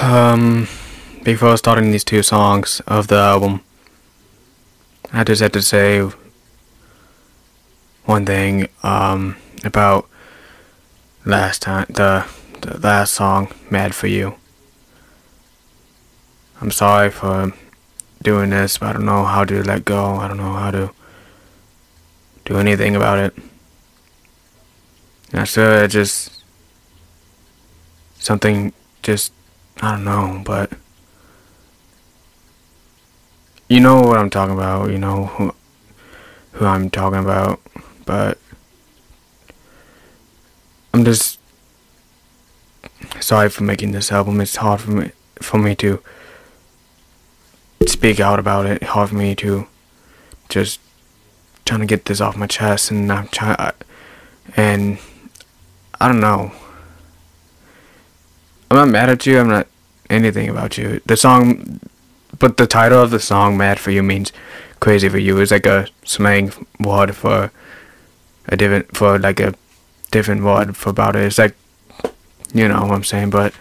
Um, before starting these two songs of the album, I just had to say one thing um, about last time the the last song, "Mad for You." I'm sorry for doing this, but I don't know how to let go. I don't know how to do anything about it. Sure, it just something just I don't know, but you know what I'm talking about. You know who who I'm talking about, but I'm just sorry for making this album. It's hard for me for me to speak out about it. Hard for me to just trying to get this off my chest, and I'm trying, and I don't know. I'm not mad at you. I'm not anything about you. The song, but the title of the song, "Mad for You," means crazy for you. It's like a slang word for a different for like a different word for about it. It's like you know what I'm saying, but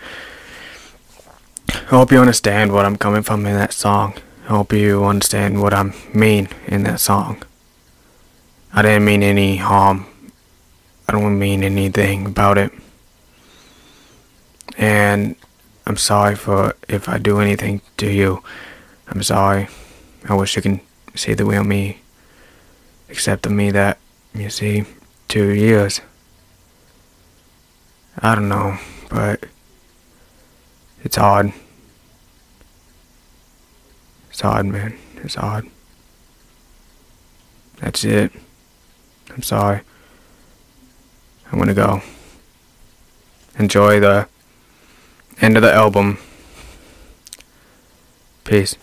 I hope you understand what I'm coming from in that song. I hope you understand what I mean in that song. I didn't mean any harm. I don't mean anything about it. And I'm sorry for if I do anything to you. I'm sorry. I wish you can see the real me. Except the me that you see two years. I don't know, but it's odd. It's odd, man. It's odd. That's it. I'm sorry. I'm gonna go. Enjoy the end of the album. Peace.